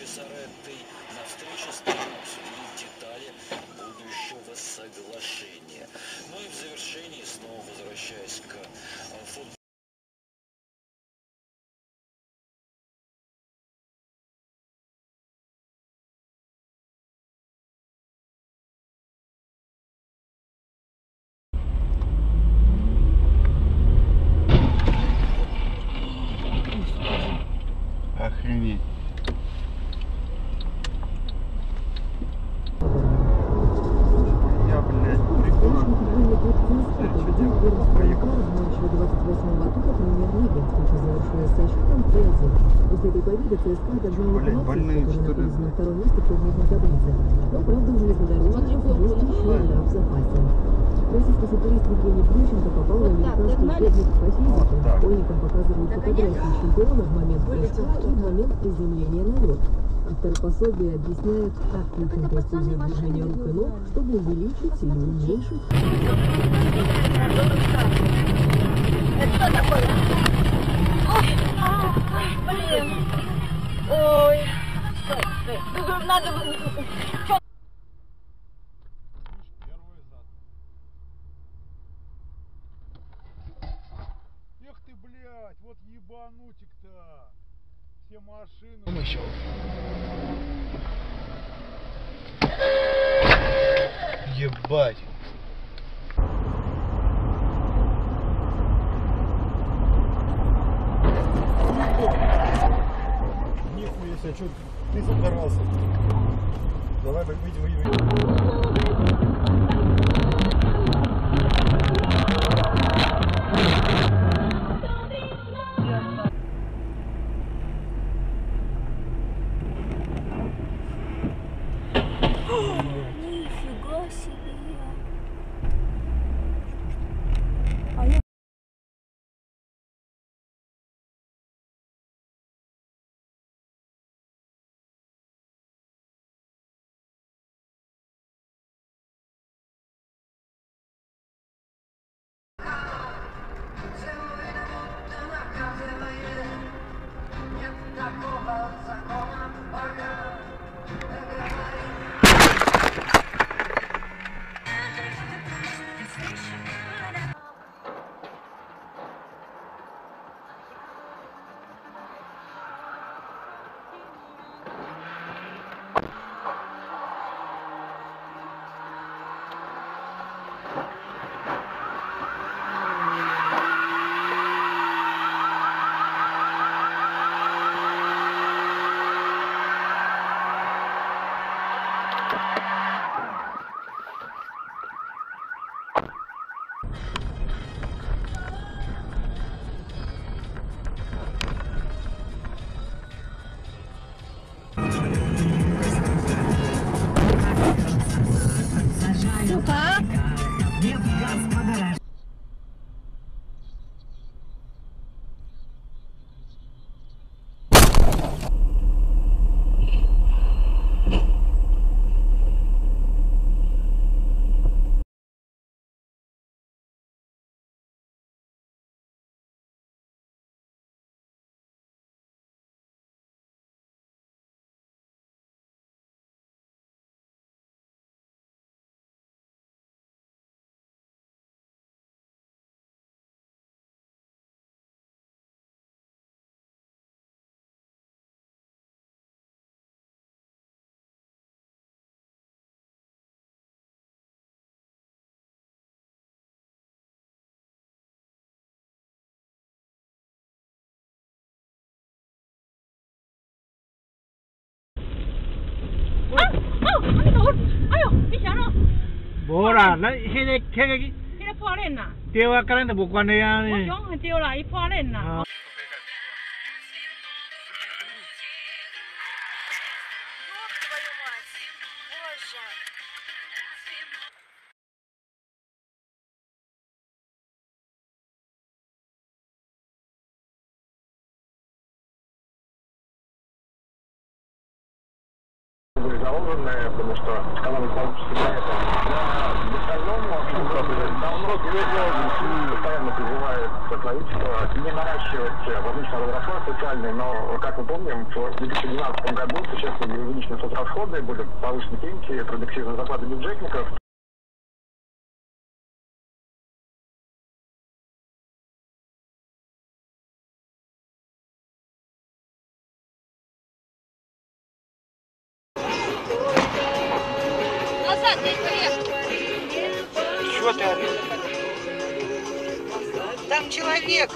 Виссареттой. На встрече стороны обсудили детали будущего соглашения. Ну и в завершении, снова После этой победы ЦСКА догнал Локомотив, который находится на втором месте в турнирной таблице. Но, правда, железнодорожник есть еще игра в запасе. Российский футболист Евгений Плющенко попал в американский учебник по физике. Школьникам показывают фотографии чемпиона в момент прыжка и в момент приземления на лед. Авторы пособия объясняют, как пацаны использует движение рук и ног, чтобы увеличить или уменьшить Это что такое? Ой, блин. Ой. Стой, стой. Надо... Ты, блядь, вот ебанутик-то. Все машины. Ебать. Себе, что ты загорался? Давай выйдем, выйдем, выйдем. Bye. 无啦，咱迄个迄个迄个破链啦。对啊，甲咱都无关系啊。我用对啦，伊破链啦。Заложены, потому что экономить получится на это. Но в остальном, давно постоянно призывает правительство не наращивать возможно расходы социальные, но, как мы помним, в 2012 году существенно увеличены соцрасходы, были повышены пенсии, продуктивные зарплаты бюджетников, Чего ты орешь? Там человек.